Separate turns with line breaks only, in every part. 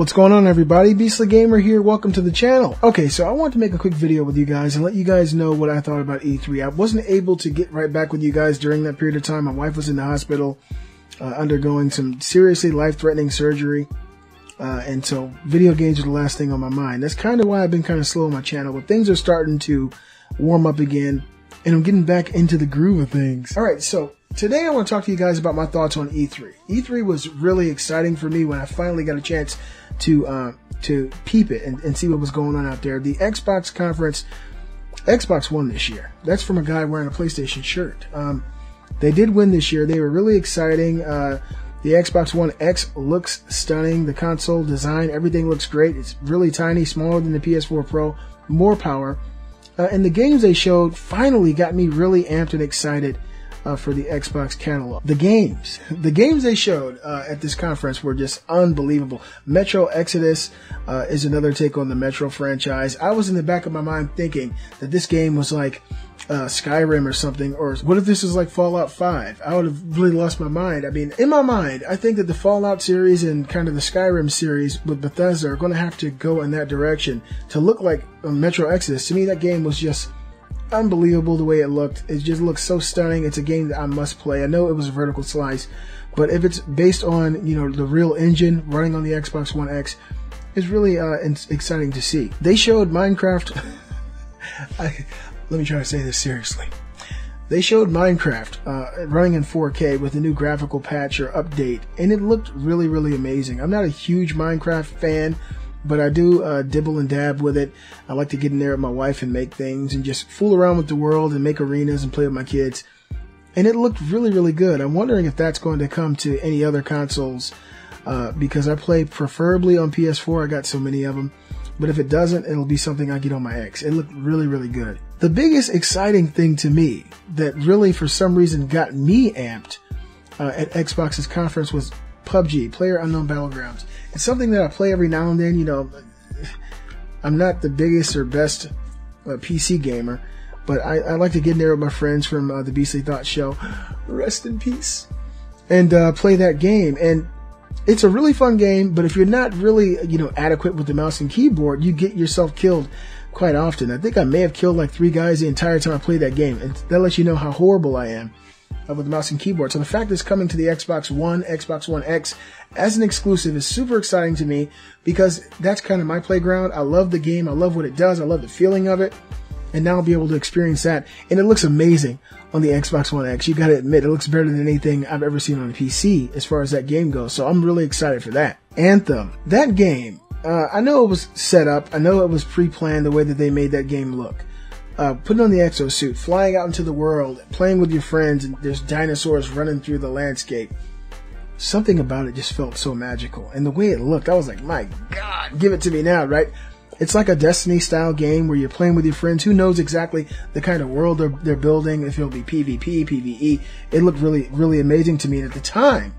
What's going on everybody? Beastly Gamer here, welcome to the channel. Okay, so I wanted to make a quick video with you guys and let you guys know what I thought about E3. I wasn't able to get right back with you guys during that period of time. My wife was in the hospital uh, undergoing some seriously life-threatening surgery. Uh, and so video games are the last thing on my mind. That's kind of why I've been kind of slow on my channel, but things are starting to warm up again and I'm getting back into the groove of things. All right, so today I want to talk to you guys about my thoughts on E3. E3 was really exciting for me when I finally got a chance to uh, to peep it and, and see what was going on out there. The Xbox conference, Xbox won this year. That's from a guy wearing a PlayStation shirt. Um, they did win this year. They were really exciting. Uh, the Xbox One X looks stunning. The console design, everything looks great. It's really tiny, smaller than the PS4 Pro, more power. Uh, and the games they showed finally got me really amped and excited uh, for the Xbox catalog. The games, the games they showed uh, at this conference were just unbelievable. Metro Exodus uh, is another take on the Metro franchise. I was in the back of my mind thinking that this game was like uh, Skyrim or something, or what if this is like Fallout 5? I would have really lost my mind. I mean, in my mind, I think that the Fallout series and kind of the Skyrim series with Bethesda are going to have to go in that direction to look like Metro Exodus. To me, that game was just unbelievable the way it looked. It just looks so stunning. It's a game that I must play. I know it was a vertical slice, but if it's based on you know the real engine running on the Xbox One X, it's really uh, exciting to see. They showed Minecraft. I, let me try to say this seriously. They showed Minecraft uh, running in 4K with a new graphical patch or update, and it looked really, really amazing. I'm not a huge Minecraft fan, but I do uh, dibble and dab with it. I like to get in there with my wife and make things and just fool around with the world and make arenas and play with my kids. And it looked really, really good. I'm wondering if that's going to come to any other consoles uh, because I play preferably on PS4. I got so many of them. But if it doesn't, it'll be something I get on my X. It looked really, really good. The biggest exciting thing to me that really, for some reason, got me amped uh, at Xbox's conference was PUBG, Player Unknown Battlegrounds. It's something that I play every now and then. You know, I'm not the biggest or best uh, PC gamer, but I, I, like to get in there with my friends from uh, the Beastly Thought Show. Rest in peace. And uh, play that game. And it's a really fun game, but if you're not really, you know, adequate with the mouse and keyboard, you get yourself killed quite often. I think I may have killed like three guys the entire time I played that game. And that lets you know how horrible I am with the mouse and keyboard. So the fact that it's coming to the Xbox One, Xbox One X as an exclusive is super exciting to me because that's kind of my playground. I love the game. I love what it does. I love the feeling of it. And now I'll be able to experience that. And it looks amazing on the Xbox One X. You gotta admit, it looks better than anything I've ever seen on a PC as far as that game goes. So I'm really excited for that. Anthem. That game, uh, I know it was set up. I know it was pre-planned the way that they made that game look uh, putting on the exosuit, flying out into the world, playing with your friends, and there's dinosaurs running through the landscape. Something about it just felt so magical. And the way it looked, I was like, my God, give it to me now, right? It's like a Destiny style game where you're playing with your friends. Who knows exactly the kind of world they're, they're building, if it'll be PvP, PvE. It looked really, really amazing to me. And at the time,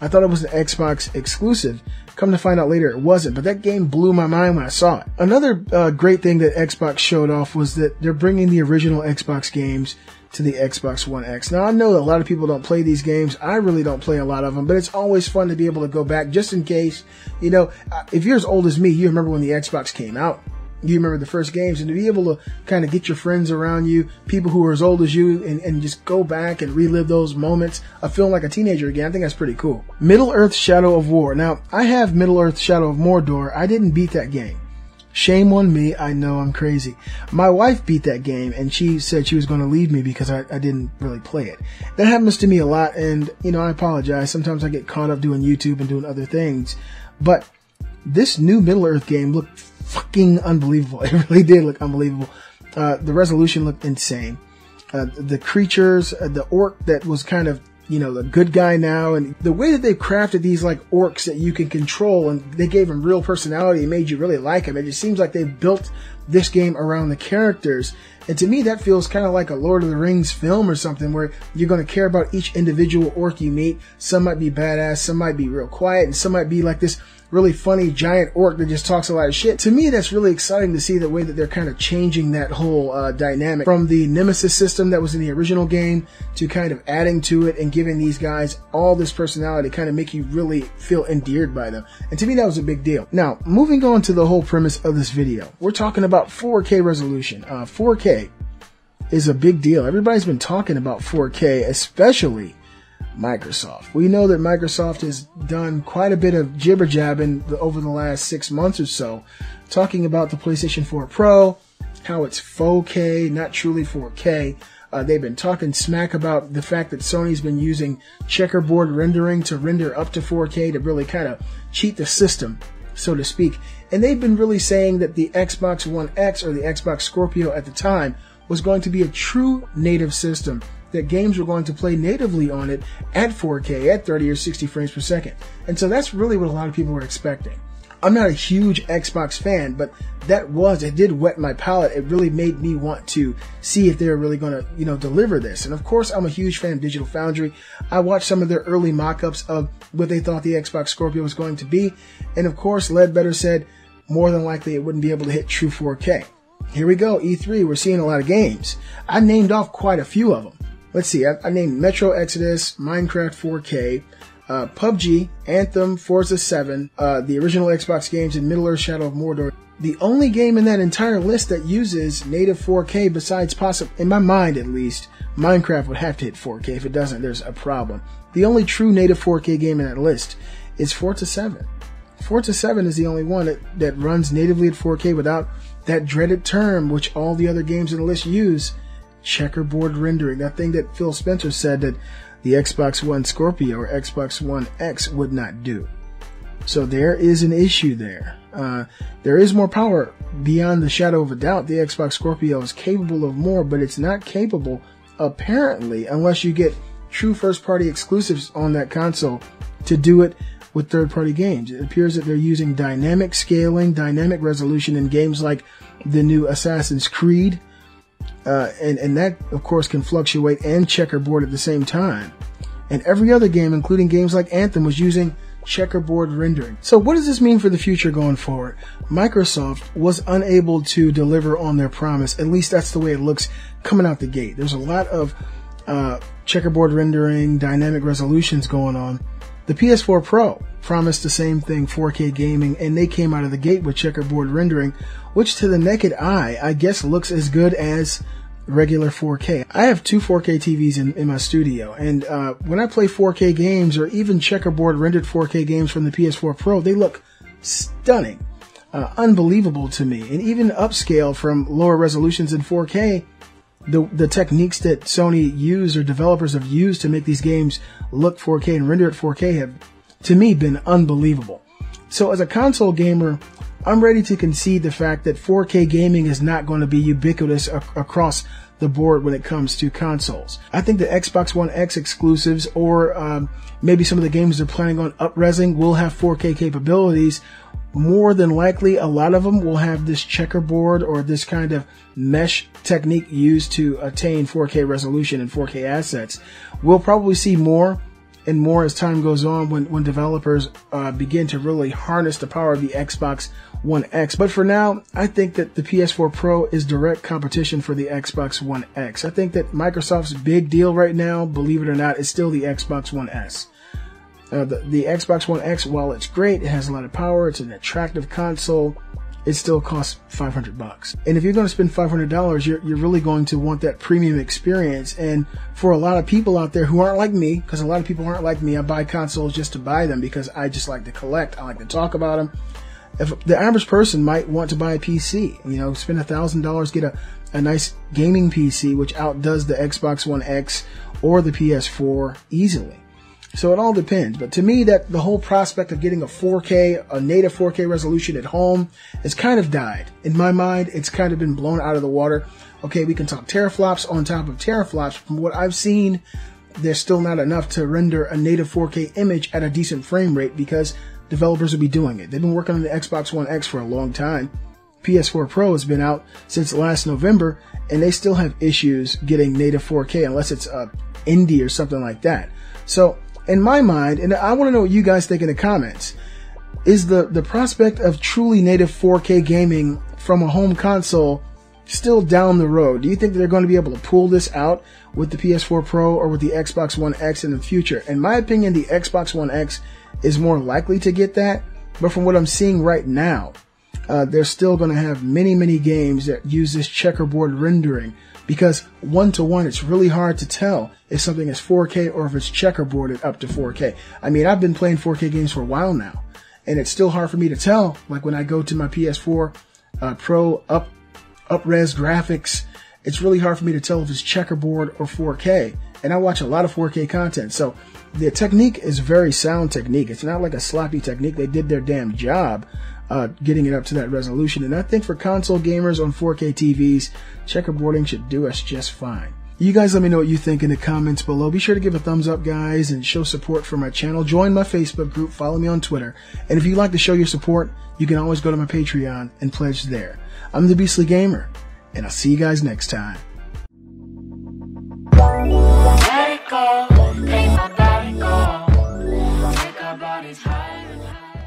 I thought it was an Xbox exclusive. Come to find out later, it wasn't. But that game blew my mind when I saw it. Another uh, great thing that Xbox showed off was that they're bringing the original Xbox games to the Xbox One X. Now I know a lot of people don't play these games. I really don't play a lot of them, but it's always fun to be able to go back just in case. You know, uh, if you're as old as me, you remember when the Xbox came out you remember the first games and to be able to kind of get your friends around you, people who are as old as you, and, and just go back and relive those moments of feeling like a teenager again. I think that's pretty cool. Middle Earth Shadow of War. Now, I have Middle Earth Shadow of Mordor. I didn't beat that game. Shame on me. I know I'm crazy. My wife beat that game and she said she was going to leave me because I, I didn't really play it. That happens to me a lot and, you know, I apologize. Sometimes I get caught up doing YouTube and doing other things. But this new Middle Earth game looked fucking unbelievable. It really did look unbelievable. Uh, the resolution looked insane. Uh, the creatures, uh, the orc that was kind of, you know, the good guy now, and the way that they've crafted these like orcs that you can control, and they gave them real personality and made you really like them. It just seems like they've built this game around the characters And to me, that feels kind of like a Lord of the Rings film or something where you're going to care about each individual orc you meet. Some might be badass, some might be real quiet, and some might be like this really funny giant orc that just talks a lot of shit. To me, that's really exciting to see the way that they're kind of changing that whole uh, dynamic from the Nemesis system that was in the original game to kind of adding to it and giving these guys all this personality, kind of make you really feel endeared by them. And to me, that was a big deal. Now, moving on to the whole premise of this video, we're talking about 4K resolution. Uh, 4K is a big deal. Everybody's been talking about 4K, especially Microsoft. We know that Microsoft has done quite a bit of jibber jabbing over the last six months or so, talking about the PlayStation 4 Pro, how it's 4K, not truly 4K. Uh, they've been talking smack about the fact that Sony's been using checkerboard rendering to render up to 4K to really kind of cheat the system, so to speak. And they've been really saying that the Xbox One X or the Xbox Scorpio at the time was going to be a true native system that games were going to play natively on it at 4K at 30 or 60 frames per second. And so that's really what a lot of people were expecting. I'm not a huge Xbox fan, but that was, it did wet my palate. It really made me want to see if they were really going to, you know, deliver this. And of course, I'm a huge fan of Digital Foundry. I watched some of their early mock-ups of what they thought the Xbox Scorpio was going to be. And of course, Leadbetter said more than likely it wouldn't be able to hit true 4K. Here we go, E3, we're seeing a lot of games. I named off quite a few of them let's see, I, I named Metro Exodus, Minecraft 4K, uh, PUBG, Anthem, Forza 7, uh, the original Xbox games, and Middle Earth Shadow of Mordor. The only game in that entire list that uses native 4K besides possible, in my mind at least, Minecraft would have to hit 4K. If it doesn't, there's a problem. The only true native 4K game in that list is Forza 7. Forza 7 is the only one that, that runs natively at 4K without that dreaded term which all the other games in the list use, checkerboard rendering. That thing that Phil Spencer said that the Xbox One Scorpio or Xbox One X would not do. So there is an issue there. Uh, there is more power beyond the shadow of a doubt. The Xbox Scorpio is capable of more, but it's not capable, apparently, unless you get true first party exclusives on that console to do it with third party games. It appears that they're using dynamic scaling, dynamic resolution in games like the new Assassin's Creed, uh, and, and that, of course, can fluctuate and checkerboard at the same time. And every other game, including games like Anthem, was using checkerboard rendering. So what does this mean for the future going forward? Microsoft was unable to deliver on their promise. At least that's the way it looks coming out the gate. There's a lot of uh, checkerboard rendering, dynamic resolutions going on. The PS4 Pro promised the same thing, 4K gaming, and they came out of the gate with checkerboard rendering, which to the naked eye, I guess looks as good as regular 4K. I have two 4K TVs in, in my studio, and uh, when I play 4K games or even checkerboard rendered 4K games from the PS4 Pro, they look stunning, uh, unbelievable to me. And even upscale from lower resolutions in 4K, the the techniques that Sony use or developers have used to make these games look 4K and render at 4K have, to me, been unbelievable. So as a console gamer, I'm ready to concede the fact that 4K gaming is not going to be ubiquitous ac- across the board when it comes to consoles. I think the Xbox One X exclusives or um, maybe some of the games they're planning on upresing will have 4K capabilities. More than likely, a lot of them will have this checkerboard or this kind of mesh technique used to attain 4K resolution and 4K assets. We'll probably see more and more as time goes on when, when developers uh, begin to really harness the power of the Xbox One X. But for now, I think that the PS4 Pro is direct competition for the Xbox One X. I think that Microsoft's big deal right now, believe it or not, is still the Xbox One S. Uh, the, the Xbox One X, while it's great, it has a lot of power, it's an attractive console, it still costs 500 bucks. And if you're going to spend $500, you're, you're really going to want that premium experience. And for a lot of people out there who aren't like me, because a lot of people aren't like me, I buy consoles just to buy them because I just like to collect. I like to talk about them. If the average person might want to buy a PC, you know, spend a thousand dollars, get a, a nice gaming PC, which outdoes the Xbox One X or the PS4 easily. So it all depends. But to me, that the whole prospect of getting a 4K, a native 4K resolution at home has kind of died. In my mind, it's kind of been blown out of the water. Okay, we can talk teraflops on top of teraflops. From what I've seen, there's still not enough to render a native 4K image at a decent frame rate because developers will be doing it. They've been working on the Xbox One X for a long time. PS4 Pro has been out since last November, and they still have issues getting native 4K unless it's uh, indie or something like that. So, in my mind, and I want to know what you guys think in the comments, is the, the prospect of truly native 4K gaming from a home console still down the road? Do you think they're going to be able to pull this out with the PS4 Pro or with the Xbox One X in the future? In my opinion, the Xbox One X is more likely to get that, but from what I'm seeing right now, uh, they're still going to have many, many games that use this checkerboard rendering because one to one, it's really hard to tell if something is 4K or if it's checkerboarded up to 4K. I mean, I've been playing 4K games for a while now, and it's still hard for me to tell. Like when I go to my PS4 uh, Pro up up-res graphics, it's really hard for me to tell if it's checkerboard or 4K. And I watch a lot of 4K content, so the technique is very sound technique. It's not like a sloppy technique. They did their damn job uh, getting it up to that resolution. And I think for console gamers on 4K TVs, checkerboarding should do us just fine. You guys let me know what you think in the comments below. Be sure to give a thumbs up, guys, and show support for my channel. Join my Facebook group, follow me on Twitter. And if you'd like to show your support, you can always go to my Patreon and pledge there. I'm the Beastly Gamer, and I'll see you guys next time.
call, make my body go. Take our bodies higher and higher.